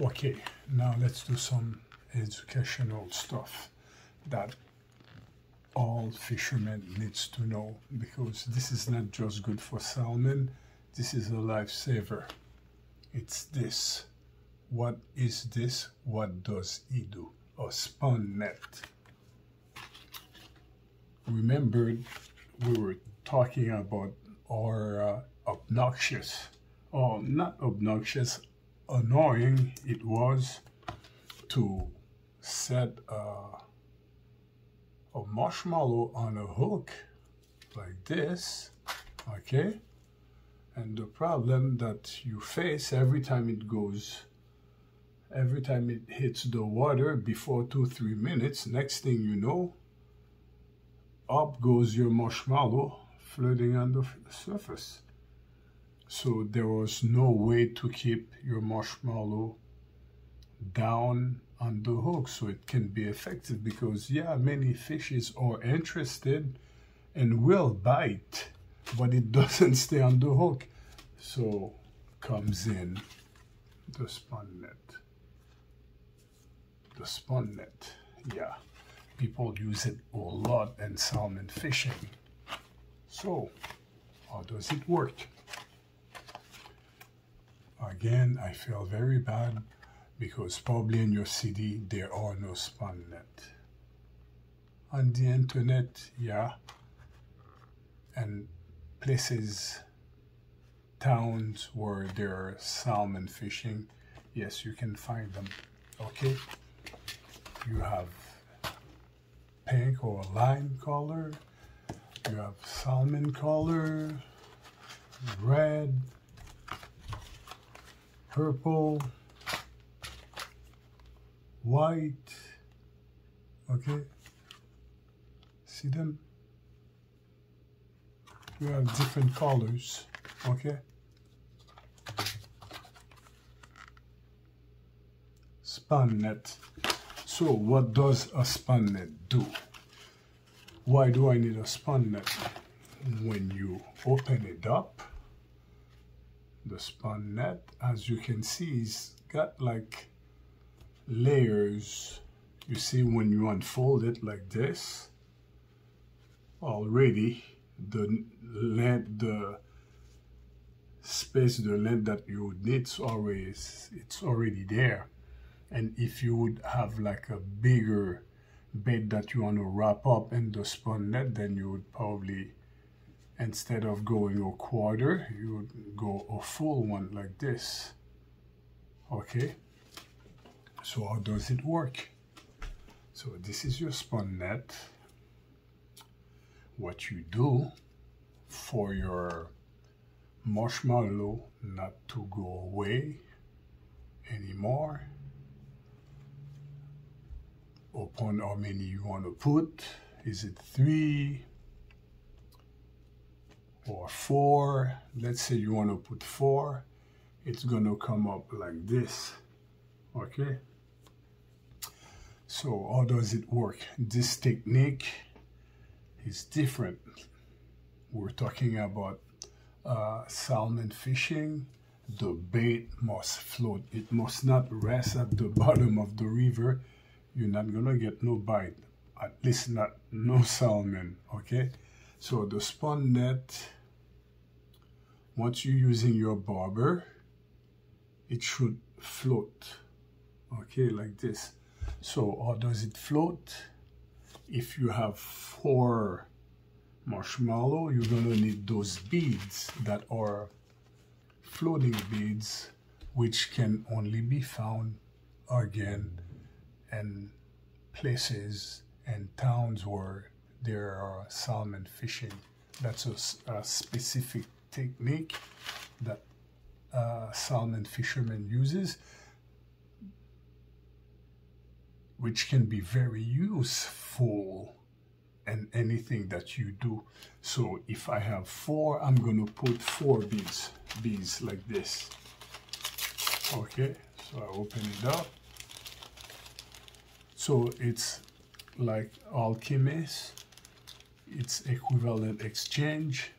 Okay, now let's do some educational stuff that all fishermen needs to know because this is not just good for salmon, this is a lifesaver. It's this. What is this? What does it do? A spawn net. Remember we were talking about our uh, obnoxious, or not obnoxious, annoying it was to set a, a marshmallow on a hook like this, okay? And the problem that you face every time it goes, every time it hits the water before two, three minutes, next thing you know, up goes your marshmallow floating on the surface. So there was no way to keep your marshmallow down on the hook so it can be effective because yeah, many fishes are interested and will bite, but it doesn't stay on the hook. So comes in the spawn net. The spawn net, yeah. People use it a lot in salmon fishing. So, how does it work? Again, I feel very bad because probably in your city there are no spawn net. On the internet, yeah, and places, towns where there are salmon fishing, yes, you can find them, okay? You have pink or lime color, you have salmon color, red, purple, white, okay? See them? You have different colors, okay? Spawn net. So what does a spawn net do? Why do I need a spawn net? When you open it up, the spawn net, as you can see, is got like layers. You see when you unfold it like this, already the length, the space, the length that you need always, it's already there. And if you would have like a bigger bed that you want to wrap up in the spawn net, then you would probably instead of going a quarter you would go a full one like this. Okay? So how does it work? So this is your spawn net. What you do for your marshmallow not to go away anymore upon how many you want to put is it three or four. Let's say you want to put four it's going to come up like this okay? So how does it work? This technique is different. We're talking about uh, salmon fishing. The bait must float. It must not rest at the bottom of the river. You're not gonna get no bite at least not no salmon okay? So the spawn net once you're using your bobber, it should float. Okay like this. So how does it float? If you have four marshmallow you're gonna need those beads that are floating beads which can only be found again in places and towns where there are salmon fishing. That's a, a specific technique that uh, salmon fishermen uses which can be very useful in anything that you do. So if I have four I'm gonna put four bees bees like this. Okay so I open it up. So it's like alchemist. It's equivalent exchange.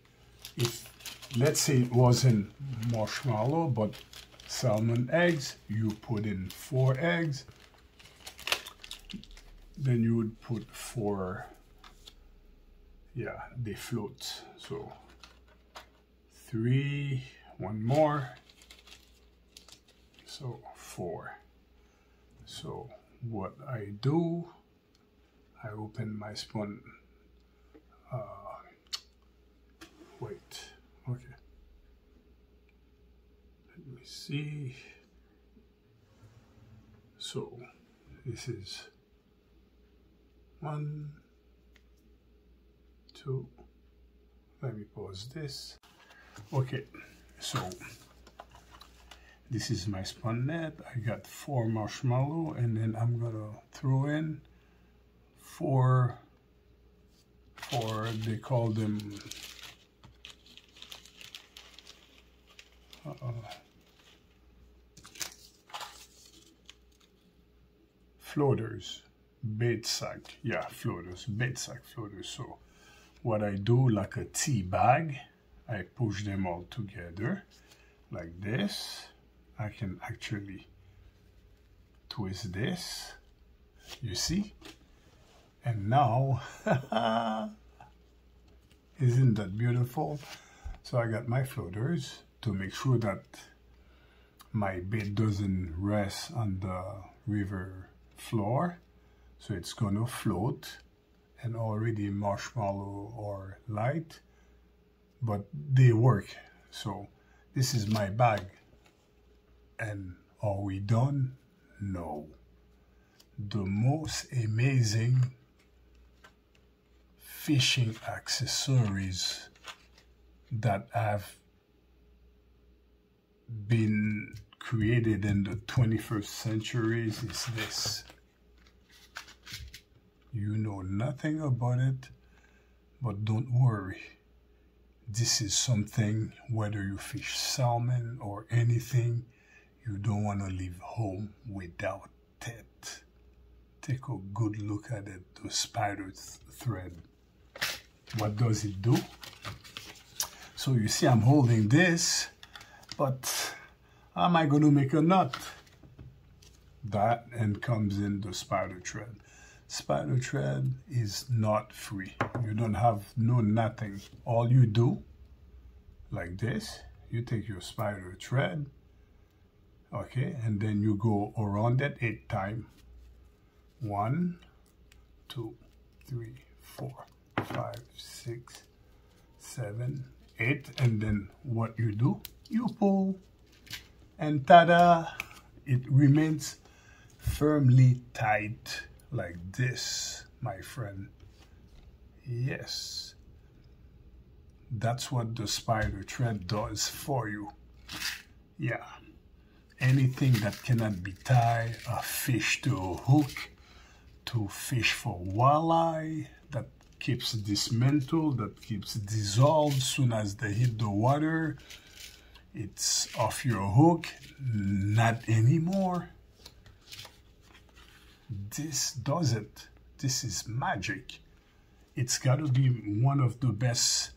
If let's say it wasn't marshmallow, but salmon eggs, you put in four eggs. Then you would put four, yeah, they float. So three, one more. So four. So what I do, I open my spoon. Uh, wait, okay. Let me see. So this is one, two, let me pause this. Okay, so this is my spawn net. I got four marshmallow and then I'm gonna throw in four, four, they call them uh, floaters, bait sack, yeah, floaters, bait sack floaters. So what I do like a tea bag, I push them all together like this. I can actually twist this, you see? And now, isn't that beautiful? So I got my floaters to make sure that my bait doesn't rest on the river floor. So it's gonna float and already marshmallow or light, but they work. So this is my bag. And are we done? No. The most amazing fishing accessories that have been created in the 21st century is this. You know nothing about it, but don't worry. This is something, whether you fish salmon or anything, you don't want to leave home without it. Take a good look at it, the spider th thread. What does it do? So you see I'm holding this, but am I going to make a knot? That and comes in the spider thread. Spider thread is not free. You don't have no nothing. All you do, like this, you take your spider thread, okay, and then you go around that eight time. One, two, three, four, five, six, seven, eight, and then what you do, you pull, and tada, it remains firmly tight like this, my friend. Yes, that's what the spider thread does for you. Yeah, anything that cannot be tied, a fish to a hook, to fish for walleye, that keeps dismantled, that keeps dissolved soon as they hit the water. It's off your hook, not anymore this does it. This is magic. It's got to be one of the best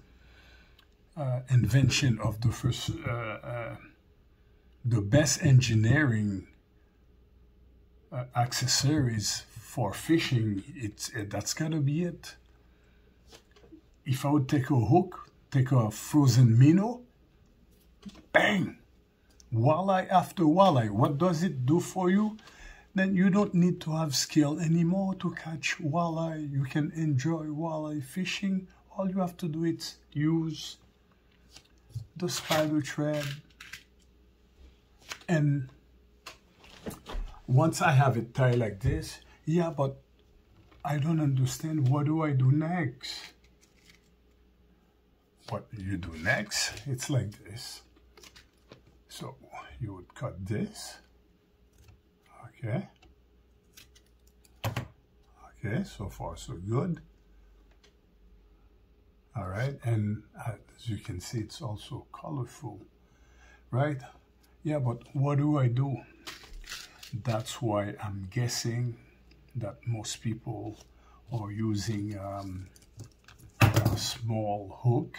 uh, invention of the first, uh, uh, the best engineering uh, accessories for fishing. It's uh, that's got to be it. If I would take a hook, take a frozen minnow, bang, walleye after walleye. What does it do for you? then you don't need to have skill anymore to catch walleye. You can enjoy walleye fishing. All you have to do is use the spider thread. And once I have it tied like this, yeah, but I don't understand. What do I do next? What you do next, it's like this. You would cut this Okay. Okay, so far so good. All right, and as you can see, it's also colorful, right? Yeah, but what do I do? That's why I'm guessing that most people are using um, a small hook,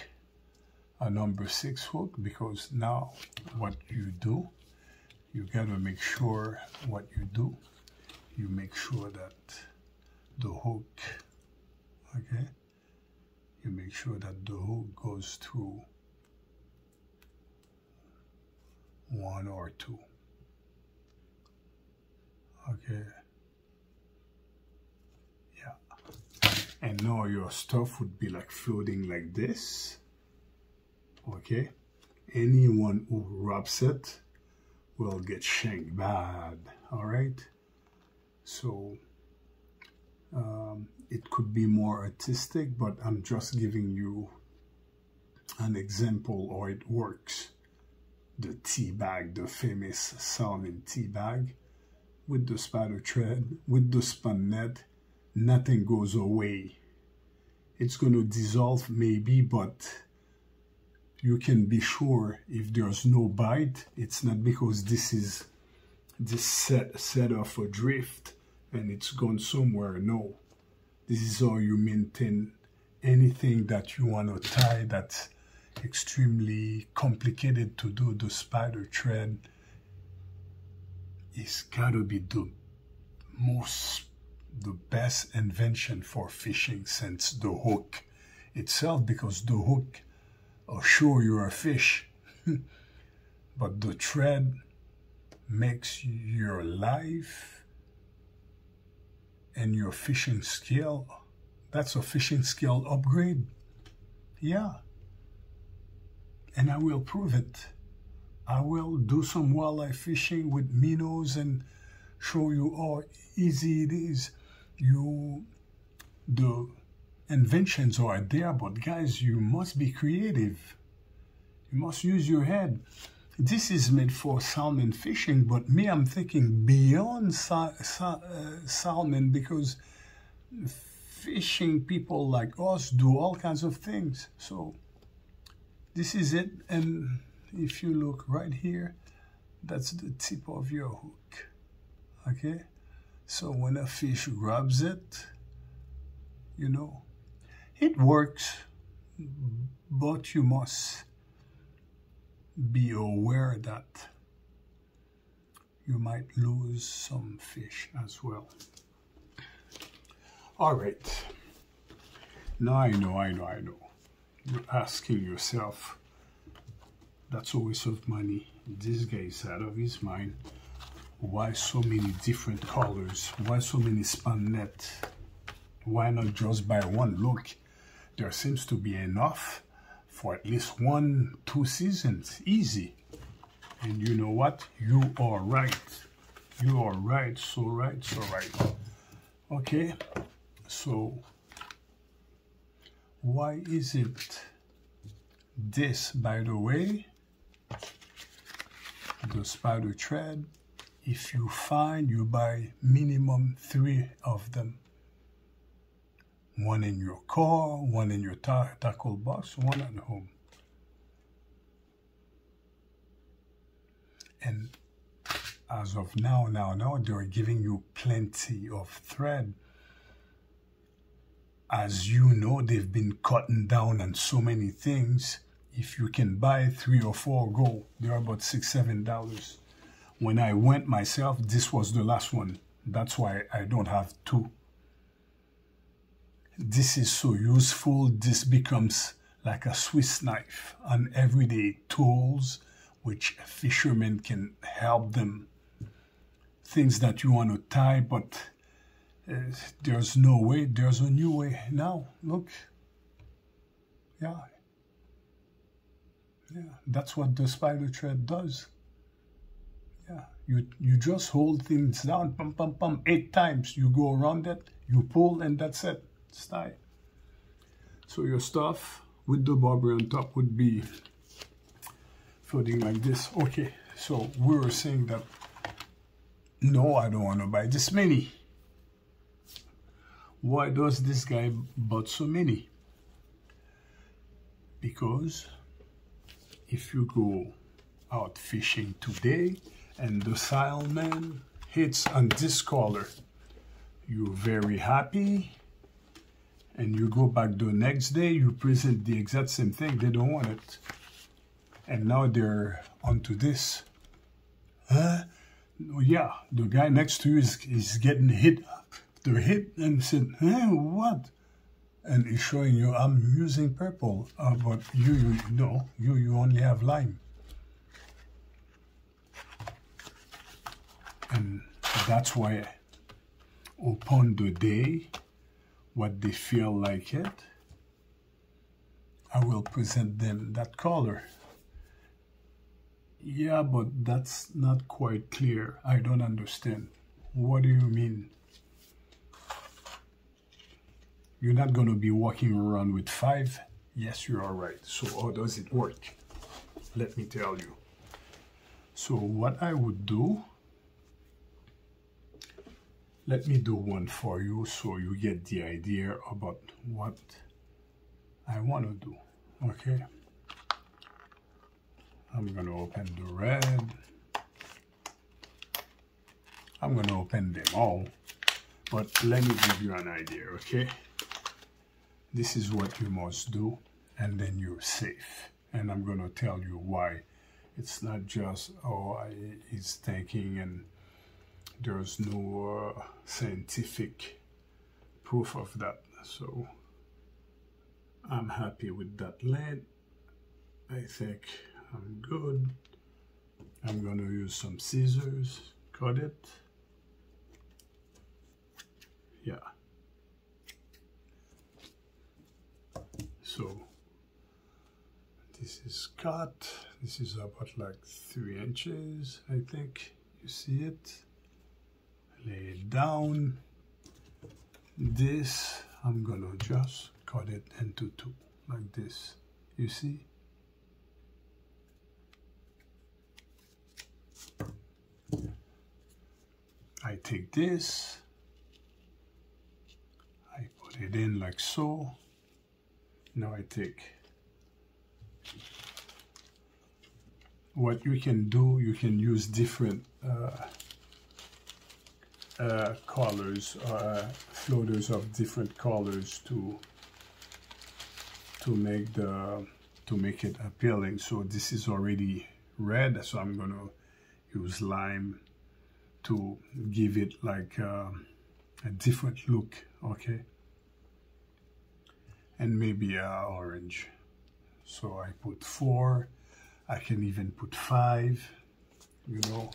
a number six hook, because now what you do, you gotta make sure what you do you make sure that the hook okay? You make sure that the hook goes through one or two okay? Yeah. And now your stuff would be like floating like this okay. Anyone who rubs it will get shanked. Bad. All right? So um, it could be more artistic but I'm just giving you an example or it works. The tea bag the famous salmon tea bag with the spider thread with the spawn net. Nothing goes away. It's going to dissolve maybe but you can be sure if there's no bite, it's not because this is this set, set off a drift and it's gone somewhere. No, this is how you maintain anything that you want to tie that's extremely complicated to do. The spider thread is gotta be the most, the best invention for fishing since the hook itself because the hook oh, sure, you're a fish, but the thread makes your life and your fishing skill, that's a fishing skill upgrade. Yeah. And I will prove it. I will do some walleye fishing with minnows and show you how easy it is. You, the inventions are there, but guys, you must be creative. You must use your head. This is made for salmon fishing, but me, I'm thinking beyond sa sa uh, salmon because fishing people like us do all kinds of things. So this is it. And if you look right here, that's the tip of your hook. Okay? So when a fish grabs it, you know, it works, but you must be aware that you might lose some fish as well. All right. Now I know, I know, I know. You're asking yourself, that's a waste of money. This guy is out of his mind. Why so many different colors? Why so many spawn net? Why not just buy one? Look, there seems to be enough for at least one, two seasons. Easy. And you know what? You are right. You are right, so right, so right. Okay, so why is it this, by the way, the spider thread, if you find, you buy minimum three of them one in your car, one in your ta tackle box, one at home. And as of now, now, now, they're giving you plenty of thread. As you know, they've been cutting down on so many things. If you can buy three or four, go. They're about six, seven dollars. When I went myself, this was the last one. That's why I don't have two this is so useful. This becomes like a Swiss knife, an everyday tools which fishermen can help them. Things that you want to tie, but uh, there's no way. There's a new way now. Look. Yeah. Yeah, that's what the spider thread does. Yeah, you you just hold things down, pum pum pum, eight times. You go around it, you pull, and that's it style. So your stuff with the bobber on top would be floating like this. Okay, so we were saying that no, I don't want to buy this many. Why does this guy bought so many? Because if you go out fishing today and the salmon hits on this color, you're very happy and you go back the next day, you present the exact same thing, they don't want it. And now they're onto this. huh? Yeah, the guy next to you is, is getting hit, the hit, and said, huh, what? And he's showing you, I'm using purple, uh, but you, you, no, you, you only have lime. And that's why upon the day, what they feel like it, I will present them that color. Yeah, but that's not quite clear. I don't understand. What do you mean? You're not going to be walking around with five? Yes, you are right. So how does it work? Let me tell you. So what I would do, let me do one for you so you get the idea about what I want to do. Okay. I'm going to open the red. I'm going to open them all. But let me give you an idea, okay? This is what you must do, and then you're safe. And I'm going to tell you why. It's not just, oh, I, he's thinking and there's no uh, scientific proof of that. So I'm happy with that lead. I think I'm good. I'm to use some scissors, cut it. Yeah. So this is cut. This is about like three inches, I think. You see it? Lay it down. This, I'm gonna just cut it into two, like this. You see? I take this, I put it in like so. Now I take what you can do, you can use different uh, uh, colors, uh, floaters of different colors to to make the to make it appealing. So this is already red, so I'm gonna use lime to give it like uh, a different look okay? And maybe uh, orange. So I put four. I can even put five you know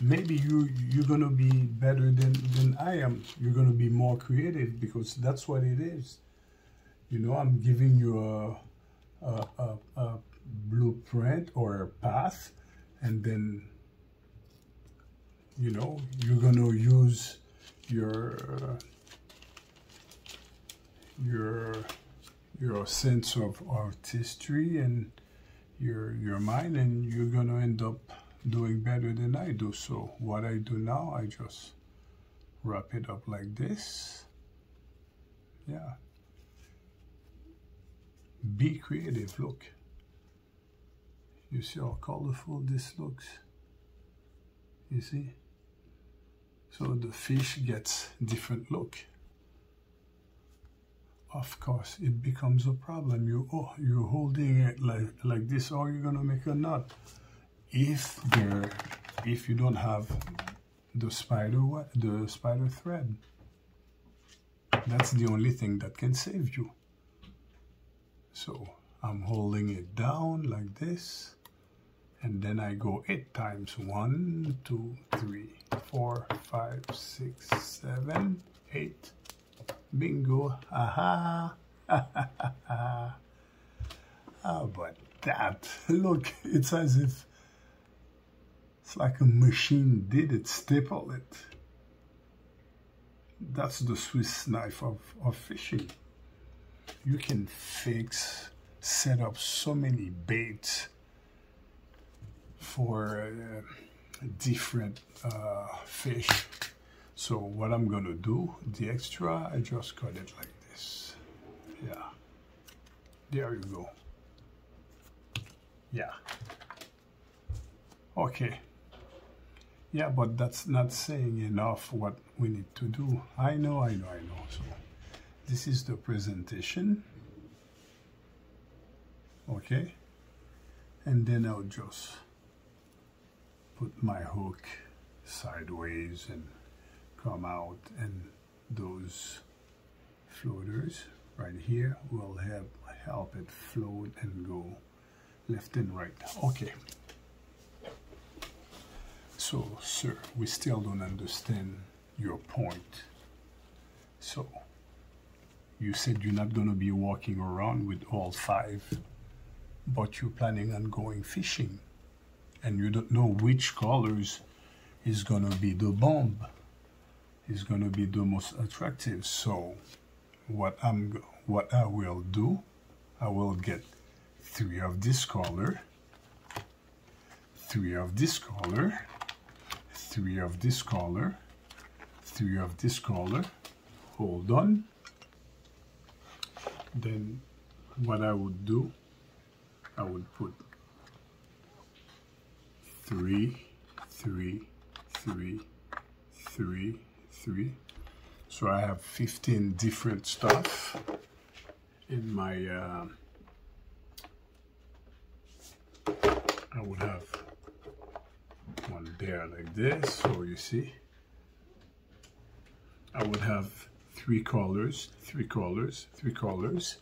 maybe you you're gonna be better than than I am. You're gonna be more creative because that's what it is. You know I'm giving you a, a, a, a blueprint or a path and then you know you're gonna use your your your sense of artistry and your your mind and you're gonna end up doing better than I do so what I do now I just wrap it up like this yeah be creative look you see how colorful this looks? You see? So the fish gets different look. Of course, it becomes a problem. You oh, you're holding it like like this, or you're gonna make a knot. If there, if you don't have the spider the spider thread, that's the only thing that can save you. So I'm holding it down like this and then I go eight times one, two, three, four, five, six, seven, eight. Bingo! Aha! How about ah, that? Look, it's as if it's like a machine did it, staple it. That's the Swiss knife of, of fishing. You can fix, set up so many baits for uh, different uh, fish. So what I'm gonna do, the extra, I just cut it like this. Yeah, there you go. Yeah. Okay. Yeah, but that's not saying enough what we need to do. I know, I know, I know. So this is the presentation. Okay. And then I'll just put my hook sideways and come out and those floaters right here will help help it float and go left and right okay so sir we still don't understand your point. So you said you're not going to be walking around with all five but you're planning on going fishing. And you don't know which colors is going to be the bomb is going to be the most attractive. So what I'm what I will do I will get three of this color three of this color three of this color three of this color hold on. Then what I would do I would put three three three three three. So I have 15 different stuff in my uh, I would have there like this so you see. I would have three colors three colors three colors.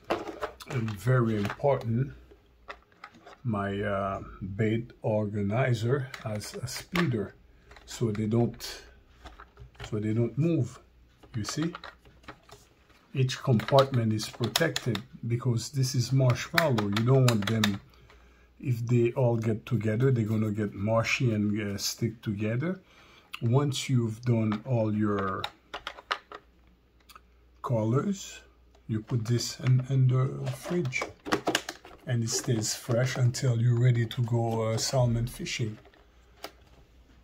And very important my uh, bait organizer has a speeder so they don't so they don't move you see? Each compartment is protected because this is marshmallow. You don't want them if they all get together they're gonna get mushy and uh, stick together once you've done all your colors you put this in, in the fridge and it stays fresh until you're ready to go uh, salmon fishing.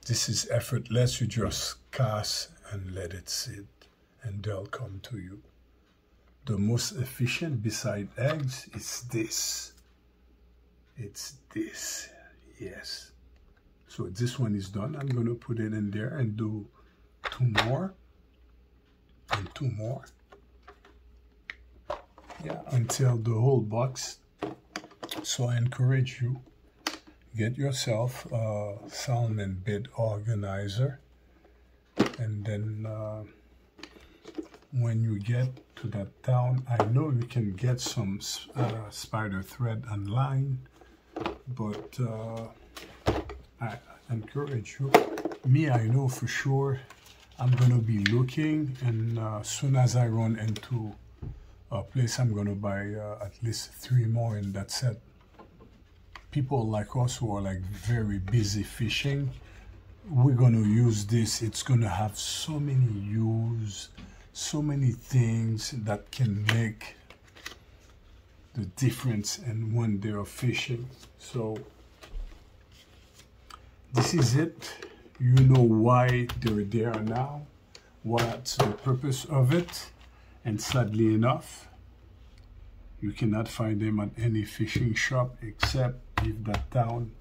This is effortless, you just cast and let it sit and they'll come to you. The most efficient beside eggs is this. It's this, yes. So this one is done. I'm gonna put it in there and do two more and two more. Yeah, until the whole box so I encourage you, get yourself a salmon bait organizer and then uh, when you get to that town, I know you can get some uh, spider thread online, but uh, I encourage you. Me, I know for sure I'm going to be looking and uh, soon as I run into a place, I'm going to buy uh, at least three more in that set people like us who are like very busy fishing, we're going to use this. It's going to have so many use, so many things that can make the difference and when they're fishing. So this is it. You know why they're there now, what's the purpose of it. And sadly enough, you cannot find them at any fishing shop except if that town.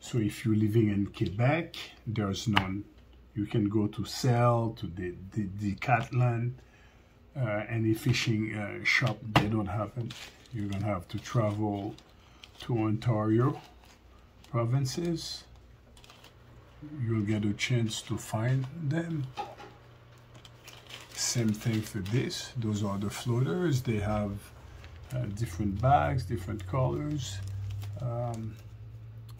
So if you're living in Quebec, there's none. You can go to Sail, to the, the Decathlon, uh, any fishing uh, shop, they don't have it. You're gonna have to travel to Ontario provinces. You'll get a chance to find them. Same thing for this. Those are the floaters. They have uh, different bags, different colors. Um,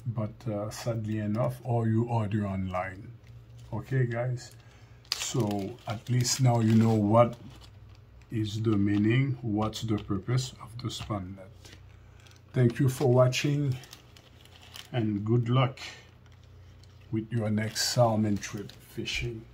but uh, sadly enough, or you order online. Okay, guys? So at least now you know what is the meaning, what's the purpose of the spawn net. Thank you for watching and good luck with your next salmon trip fishing.